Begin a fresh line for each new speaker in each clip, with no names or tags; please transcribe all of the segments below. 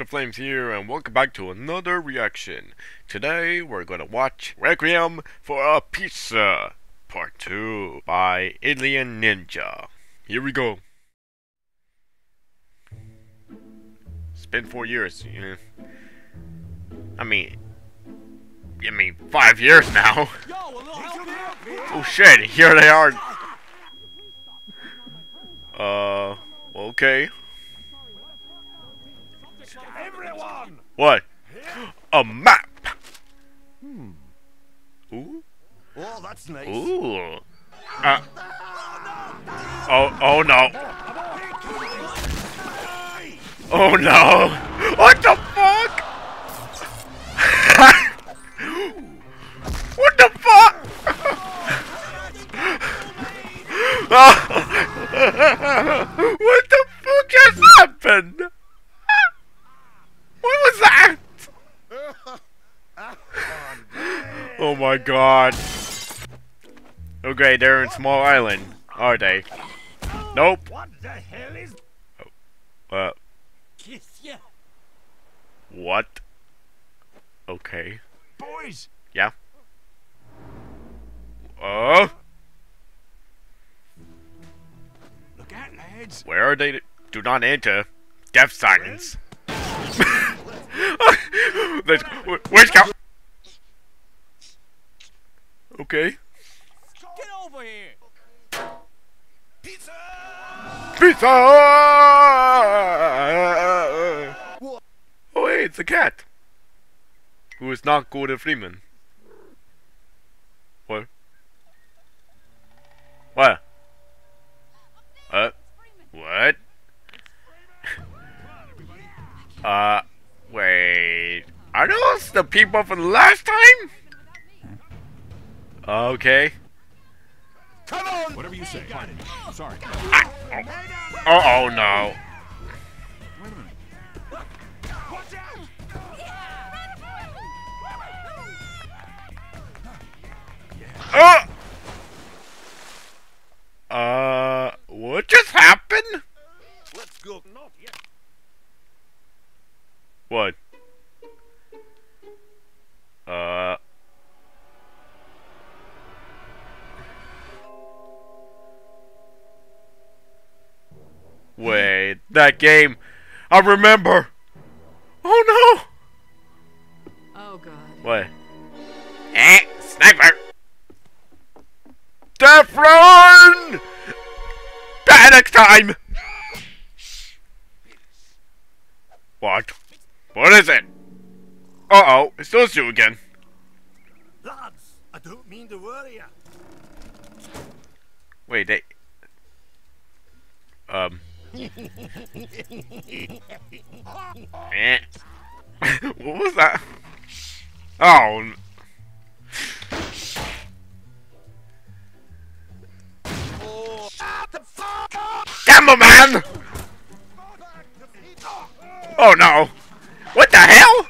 the Flames here, and welcome back to another reaction. Today, we're gonna watch Requiem for a Pizza, Part 2, by Alien Ninja. Here we go. It's been four years, yeah. I mean, I mean, five years now. oh shit, here they are. Uh, okay.
Everyone!
What? A map! Hmm. Ooh.
Oh, that's nice.
Ooh. Uh. Oh, oh no. Oh no. What the fuck? what the fuck? what the fuck just happened? What was that? oh my god. Okay, they're in Small Island, are they? Nope.
What the hell is
Uh,
kiss ya?
what? Okay.
Boys!
Yeah. Uh,
Look out, lads!
where are they? Do not enter. Death silence. Let's. wh- Where's Cal? Okay.
Get over here! Pizza!
Pizza! Oh, hey, it's a cat. Who is not Gordon Freeman. What? What? Uh, what? uh, wait. Are those the people from the last time? Okay.
Come on!
Whatever you say. Sorry.
Oh, oh no.
Wait,
that game. I remember. Oh no.
Oh god.
no. What? Eh, sniper. Death run! Panic time! What? What is it? Uh oh, it's those two again.
Lads, I don't mean to worry ya.
Wait, they. Um. what was that? Oh. Gamma man! Oh no! What the hell?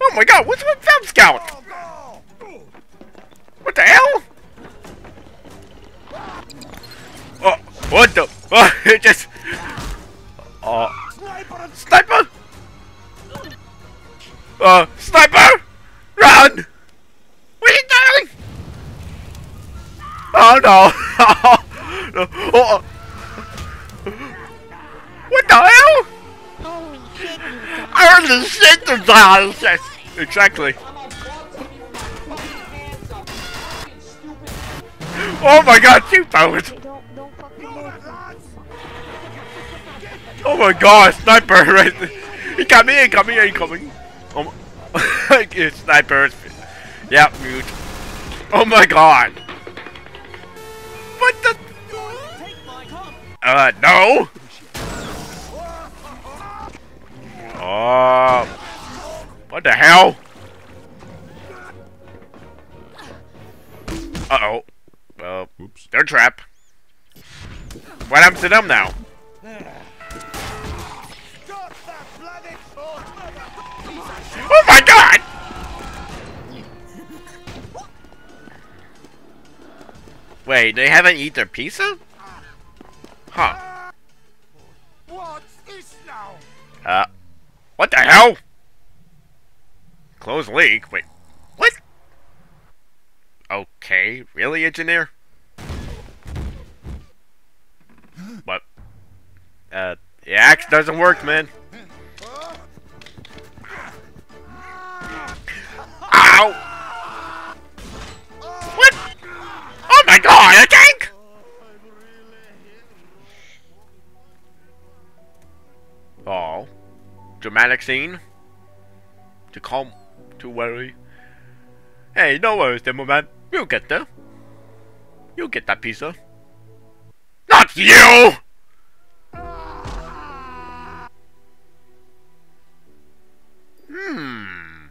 Oh my god, what's with Fem Scout? What the hell? Oh, what the? Oh, it just. Oh,
Sniper
sniper! Uh, sniper! Run! What are you? Oh no! no. Oh, what the hell?
Holy shit, you.
I heard the. Yes, exactly. Oh my god, shoot those! Oh my god, sniper! Right, he got me, he got me, incoming. Oh, my- it's snipers. Yeah, mute. Oh my god. What the? Uh, no. Oh, what the hell? Uh oh. Well,
Oops.
they're trapped. What happens to them now? Wait, they haven't eaten their pizza? Huh.
What's this now?
Uh, What the hell? Close leak? Wait, what? Okay, really, engineer? What? Uh, the axe doesn't work, man. Ow! Dramatic scene? To calm, to worry. Hey, no worries, Demo Man. You'll get there. You'll get that pizza. Not you! Hmm.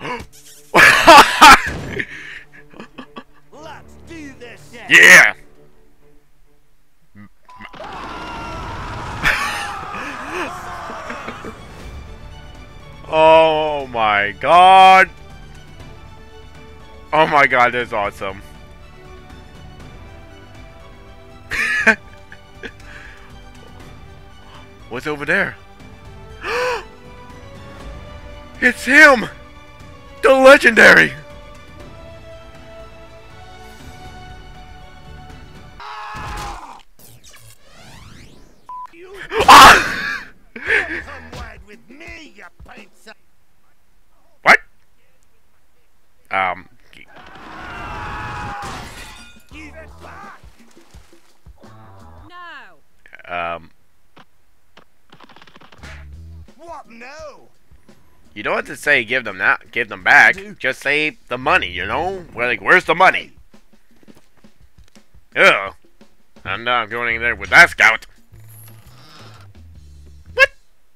Let's do this.
yeah! Oh my god! Oh my god, that's awesome. What's over there? it's him! The legendary!
You
don't have to say give them that, give them back. Just say the money, you know? We're like, where's the money? Ugh. I'm not going in there with that scout. What?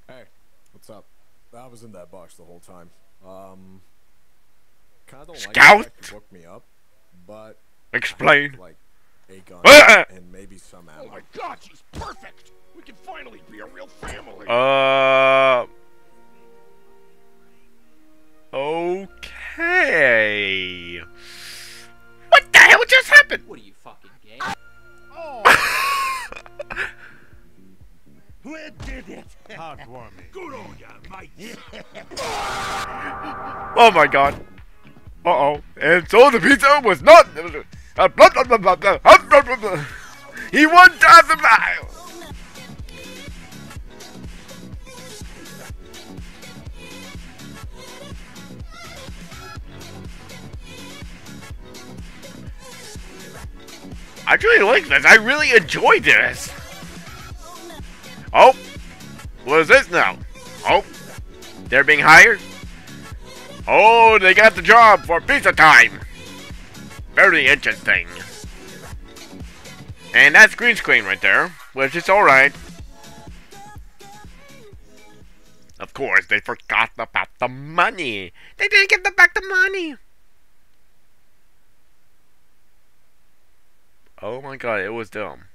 Hey, what's up? I was in that box the whole time. Um, kinda don't like
Scout?
the fact you booked me up, but
Explain.
like a gun and maybe some ammo.
Oh my god, she's perfect! We can finally be a real family!
Uh.
Who did it?
Heartwarming.
Good on ya, mate.
Oh my god. Uh oh. And so the pizza was not. He won thousand miles. I really like this. I really enjoy this. What is this now? Oh, they're being hired. Oh, they got the job for pizza time. Very interesting. And that's green screen right there, which is alright. Of course, they forgot about the money. They didn't give them back the money. Oh my god, it was dumb.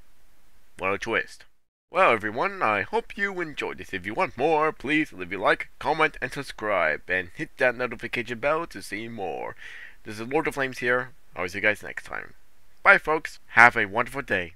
What a twist. Well, everyone, I hope you enjoyed this. If you want more, please leave a like, comment, and subscribe. And hit that notification bell to see more. This is Lord of Flames here. I'll see you guys next time. Bye, folks. Have a wonderful day.